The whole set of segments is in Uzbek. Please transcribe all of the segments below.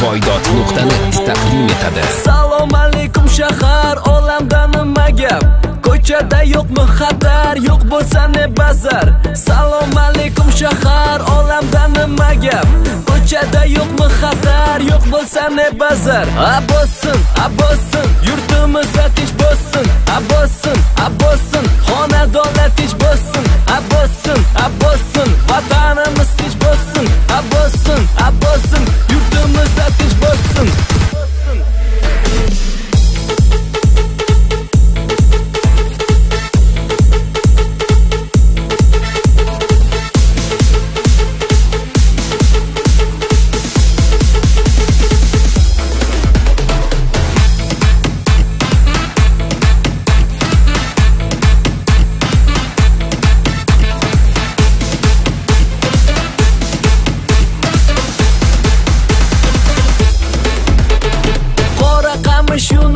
foydat.net taqdim etadi. Salom alaykum shahar olamda nima gap. Ko'chada yo'qmi xatar yo'q bo'lsa ne bazar? Salom alaykum shahar olamda nima gap. Ko'chada yo'qmi xatar yo'q bo'lsa ne bazar? A bo'lsin a bo'lsin yurtimiz tinch bo'lsin a bo'lsin a bo'lsin xonadonlar tinch bo'lsin bo'lsin a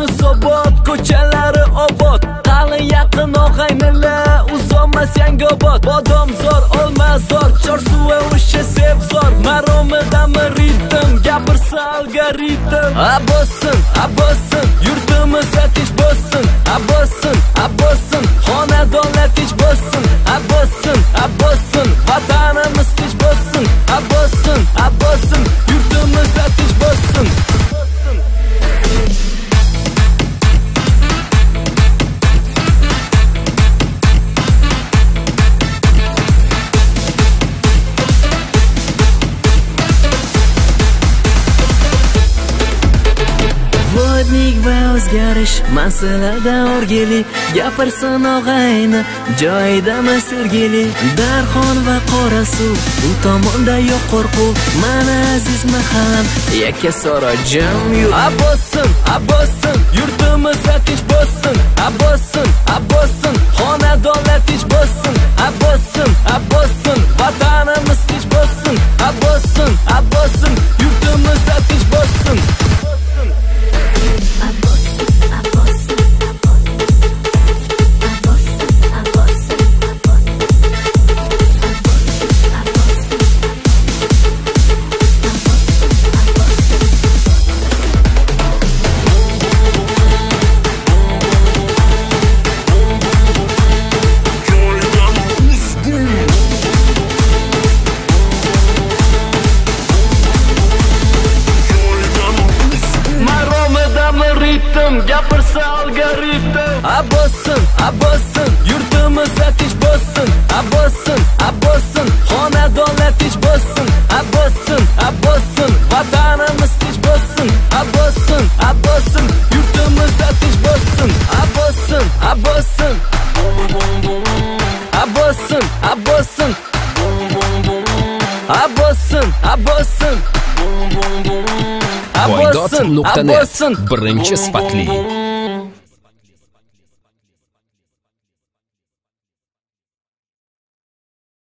yunusobod ko'chalari obod. Qalin yaqin og'aynilar uzoqmas yangiobod bodomzor olmazor chorsuva o'sha sebzor maromidami ritm gapirsa algoritm. A bo'lsin a bo'lsin yurtimiz tinch bo'lsin a bo'lsin a bo'lsin xonadonlar tinch bo'lsin o'zgarish masalada o'rgili gapirsin og'ayni joyidami sergeli. Darxon va qora suv bu tomonda yo'q qo'rquv. Mana aziz mahallam yakka soro jam yo'q yurtimizda yurtimiz tinch bo'lsin a bo'lsin xonadonlar tinch bo'lsin a bo'lsin vatanimiz tinch bo'lsin a bo'lsin ritm gapirsa algoritm. A bo'lsin a bo'lsin yurtimiz tinch bo'lsin a bo'lsin a bo'lsin xonadonlar tinch bo'lsin a bo'lsin a bo'lsin vatanimiz tinch bo'lsin a bo'lsin a bo'lsin yurtimiz tinch bo'lsin a bo'lsin a bo'lsin a bo'lsin a bo'lsin a bo'lsin